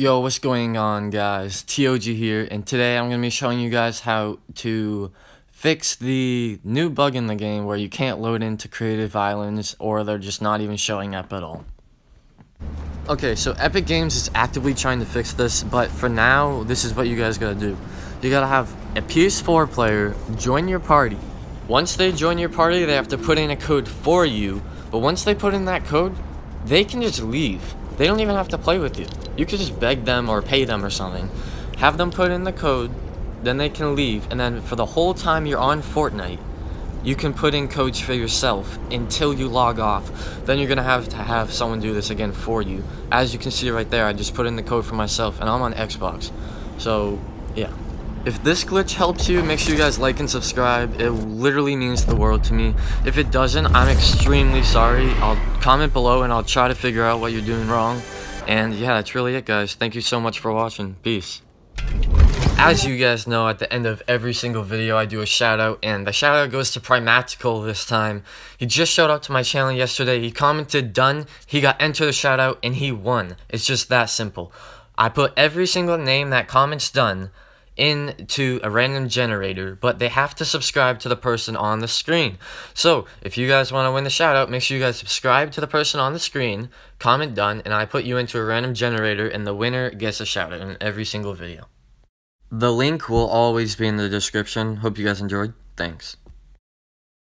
Yo, what's going on guys? Teoji here, and today I'm going to be showing you guys how to fix the new bug in the game where you can't load into creative islands or they're just not even showing up at all. Okay, so Epic Games is actively trying to fix this, but for now, this is what you guys gotta do. You gotta have a PS4 player join your party. Once they join your party, they have to put in a code for you, but once they put in that code, they can just leave. They don't even have to play with you. You could just beg them or pay them or something. Have them put in the code, then they can leave, and then for the whole time you're on Fortnite, you can put in codes for yourself until you log off. Then you're gonna have to have someone do this again for you. As you can see right there, I just put in the code for myself, and I'm on Xbox. So, yeah. If this glitch helps you, make sure you guys like and subscribe. It literally means the world to me. If it doesn't, I'm extremely sorry. I'll comment below and I'll try to figure out what you're doing wrong. And yeah, that's really it, guys. Thank you so much for watching. Peace. As you guys know, at the end of every single video, I do a shout out, and the shout out goes to Primatical this time. He just showed up to my channel yesterday. He commented done, he got entered the shout out, and he won. It's just that simple. I put every single name that comments done into a random generator, but they have to subscribe to the person on the screen. So, if you guys want to win the shout out, make sure you guys subscribe to the person on the screen, comment done, and I put you into a random generator, and the winner gets a shout out in every single video. The link will always be in the description. Hope you guys enjoyed. Thanks.